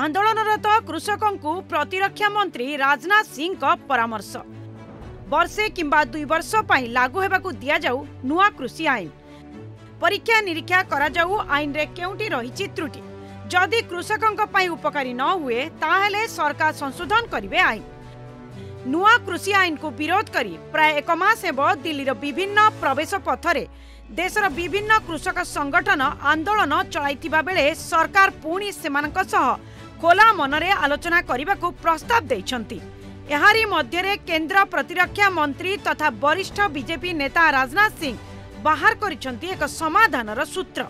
ଆନ୍ଦୋଳନରତ କୃଷକଙ୍କୁ ପ୍ରତିରକ୍ଷା ମନ୍ତ୍ରୀ ରାଜନାଥ ସିଂଙ୍କ ପରାମର୍ଶ। ବର୍ଷେ କିମ୍ବା ଦୁଇ ବର୍ଷ ପାଇଁ ଲାଗୁ ହେବାକୁ ଦିଆଯାଉ ନୂଆ କୃଷି ଆଇନ। ପରୀକ୍ଷା ନିରୀକ୍ଷା କରାଯାଉ ଆଇନରେ କେଉଁଠି ରହିଛି ତ୍ରୁଟି। ଯଦି କୃଷକଙ୍କ ପାଇଁ ଉପକାରୀ ନ ହୁଏ ତାହେଲେ ସରକାର ସଂଶୋଧନ କରିବେ ଆଇନ। ନୂଆ କୃଷି ଆଇନକୁ ବିରୋଧ କରି ପ୍ରାୟ ଏକ ମାସ ହେବ ଦିଲ୍ଲୀର ବିଭିନ୍ନ ପ୍ରବେଶ ପଥରେ ଦେଶର ବିଭିନ୍ନ କୃଷକ ସଂଗଠନ ଆନ୍ଦୋଳନ ଚଳାଇଥିବା ବେଳେ ସରକାର ପୁଣି ସେମାନଙ୍କ ସହ ଖୋଲା ମନରେ ଆଲୋଚନା କରିବାକୁ ପ୍ରସ୍ତାବ ଦେଇଛନ୍ତି। ଏହାରି ମଧ୍ୟରେ କେନ୍ଦ୍ର ପ୍ରତିରକ୍ଷା ମନ୍ତ୍ରୀ ତଥା ବରିଷ୍ଠ ବିଜେପି ନେତା ରାଜନାଥ ସିଂ ବାହାର କରିଛନ୍ତି ଏକ ସମାଧାନର ସୂତ୍ର।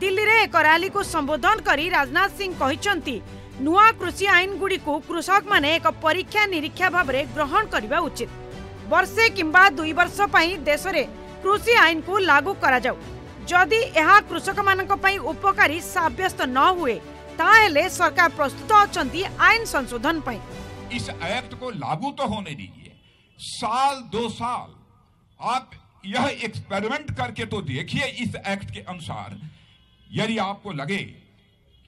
ଦିଲ୍ଲୀରେ ଏକ ରାଲିକୁ ସମ୍ବୋଧନ କରି ରାଜନାଥ ସିଂ କହିଛନ୍ତି ନୂଆ କୃଷି ଆଇନଗୁଡ଼ିକୁ କୃଷକମାନେ ଏକ ପରୀକ୍ଷା ନିରୀକ୍ଷା ଭାବରେ ଗ୍ରହଣ କରିବା ଉଚିତ। ବର୍ଷେ କିମ୍ବା ଦୁଇ ବର୍ଷ ପାଇଁ ଦେଶରେ କୃଷି ଆଇନକୁ ଲାଗୁ କରାଯାଉ। ଯଦି ଏହା କୃଷକମାନଙ୍କ ପାଇଁ ଉପକାରୀ ସାବ୍ୟସ୍ତ ନ ହୁଏ ताहले सरकार प्रस्तुत अच्छा आईन संशोधन इस एक्ट को लागू तो होने दीजिए। साल, दो साल। आप यह एक्सपेरिमेंट करके तो देखिए इस एक्ट के अनुसार। यदि आपको लगे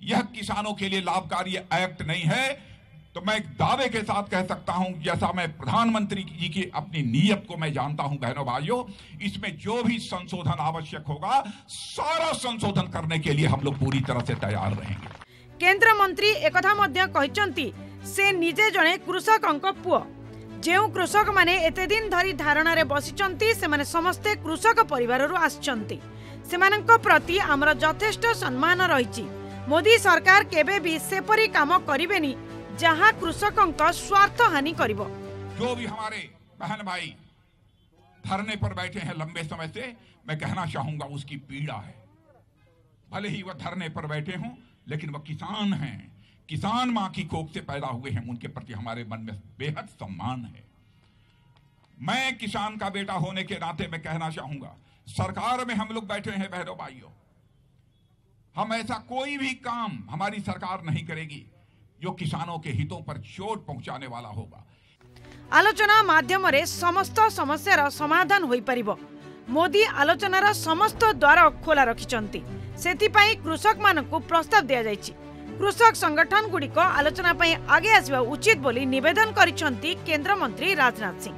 यह किसानों के लिए लाभकारी एक्ट नहीं है तो मैं एक दावे के साथ कह सकता हूँ, जैसा मैं प्रधानमंत्री जी की अपनी नीयत को मैं जानता हूँ, बहनों भाइयों, इसमें जो भी संशोधन आवश्यक होगा, सारा संशोधन करने के लिए हम लोग पूरी तरह से तैयार रहेंगे। କେନ୍ଦ୍ରମନ୍ତ୍ରୀ ଏକଥା ମଧ୍ୟ କହିଛନ୍ତି ସେ ନିଜେ ଜଣେ କୃଷକଙ୍କ ପୁଅ ଯେଉଁ କୃଷକମାନେ ଏତେ ଦିନ ଧରି ଧାରଣାରେ ବସିଛନ୍ତି ସେମାନେ ସମସ୍ତେ କୃଷକ ପରିବାରରୁ ଆସିଛନ୍ତି ସେମାନଙ୍କ ପ୍ରତି ଆମର ଯଥେଷ୍ଟ ସମ୍ମାନ ରହିଛି ମୋଦି ସରକାର କେବେ ବି ସେପରି କାମ କରିବେନି ଯାହା କୃଷକଙ୍କ ସ୍ୱାର୍ଥ ହାନି କରିବ जो भी हमारे बहन भाई धरने पर बैठे हैं लंबे समय से मैं कहना चाहूंगा उसकी पीड़ा है भले ही वह धरने पर बैठे हों लेकिन वह किसान हैं किसान मां की कोख से पैदा हुए हैं उनके प्रति हमारे मन में बेहद सम्मान है मैं किसान का बेटा होने के नाते मैं कहना चाहूंगा सरकार में हम लोग बैठे हैं बहनों भाइयों हम ऐसा कोई भी काम हमारी सरकार नहीं करेगी जो किसानों के हितों पर चोट पहुंचाने वाला होगा ଆଲୋଚନା ମାଧ୍ୟମରେ ସମସ୍ତ ସମସ୍ୟାର ସମାଧାନ ହୋଇପାରିବ ମୋଦି ଆଲୋଚନାର ସମସ୍ତ ଦ୍ୱାର ଖୋଲା ରଖିଛନ୍ତି ସେଥିପାଇଁ କୃଷକମାନଙ୍କୁ ପ୍ରସ୍ତାବ ଦିଆଯାଇଛି। କୃଷକ ସଂଗଠନଗୁଡ଼ିକ ଆଲୋଚନା ପାଇଁ ଆଗେଇ ଆସିବା ଉଚିତ ବୋଲି ନିବେଦନ କରିଛନ୍ତି କେନ୍ଦ୍ରମନ୍ତ୍ରୀ Rajnath Singh.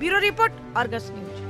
Bureau report Argus news.